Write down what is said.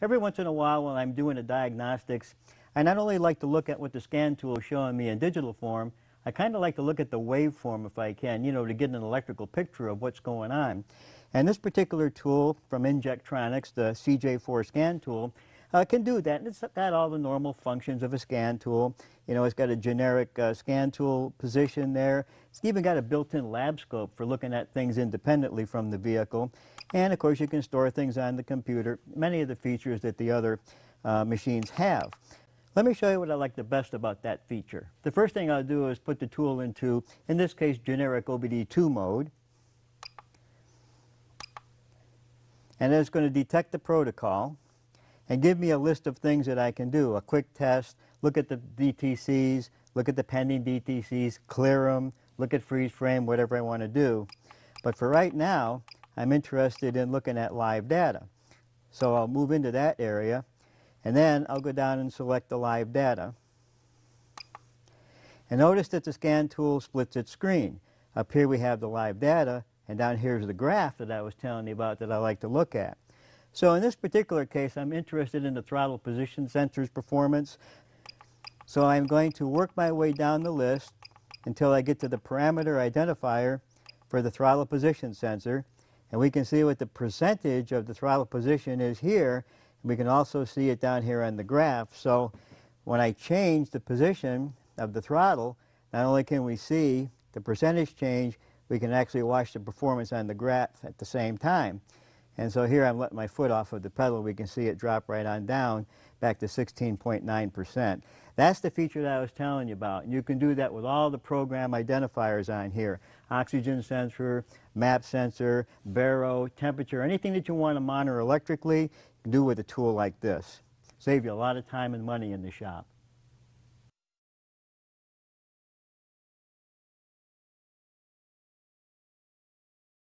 every once in a while when I'm doing the diagnostics, I not only like to look at what the scan tool is showing me in digital form, I kind of like to look at the waveform if I can, you know, to get an electrical picture of what's going on. And this particular tool from Injectronics, the CJ4 scan tool, uh, can do that. And it's got all the normal functions of a scan tool. You know, it's got a generic uh, scan tool position there. It's even got a built-in lab scope for looking at things independently from the vehicle. And of course, you can store things on the computer, many of the features that the other uh, machines have. Let me show you what I like the best about that feature. The first thing I'll do is put the tool into, in this case, generic OBD2 mode. And it's going to detect the protocol and give me a list of things that I can do. A quick test, look at the DTCs, look at the pending DTCs, clear them, look at freeze frame, whatever I want to do. But for right now, I'm interested in looking at live data. So I'll move into that area, and then I'll go down and select the live data. And notice that the scan tool splits its screen. Up here we have the live data, and down here's the graph that I was telling you about that I like to look at. So in this particular case, I'm interested in the throttle position sensor's performance. So I'm going to work my way down the list until I get to the parameter identifier for the throttle position sensor. And we can see what the percentage of the throttle position is here. We can also see it down here on the graph. So when I change the position of the throttle, not only can we see the percentage change, we can actually watch the performance on the graph at the same time. And so here I'm letting my foot off of the pedal. We can see it drop right on down back to 16.9%. That's the feature that I was telling you about. And you can do that with all the program identifiers on here. Oxygen sensor, map sensor, baro, temperature, anything that you want to monitor electrically, you can do with a tool like this. Save you a lot of time and money in the shop.